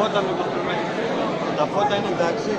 φώτα με πρέπει να... Τα φώτα είναι εντάξει.